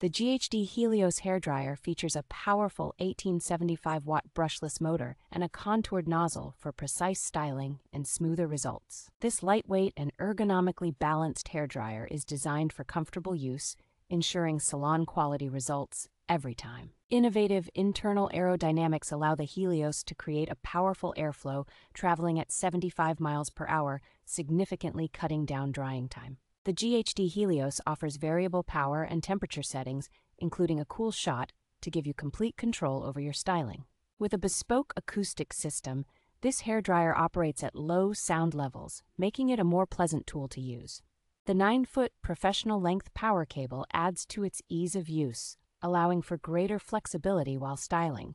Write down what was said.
The GHD Helios hairdryer features a powerful 1875 watt brushless motor and a contoured nozzle for precise styling and smoother results. This lightweight and ergonomically balanced hairdryer is designed for comfortable use, ensuring salon quality results every time. Innovative internal aerodynamics allow the Helios to create a powerful airflow traveling at 75 miles per hour, significantly cutting down drying time. The GHD Helios offers variable power and temperature settings, including a cool shot, to give you complete control over your styling. With a bespoke acoustic system, this hairdryer operates at low sound levels, making it a more pleasant tool to use. The 9 foot professional length power cable adds to its ease of use, allowing for greater flexibility while styling.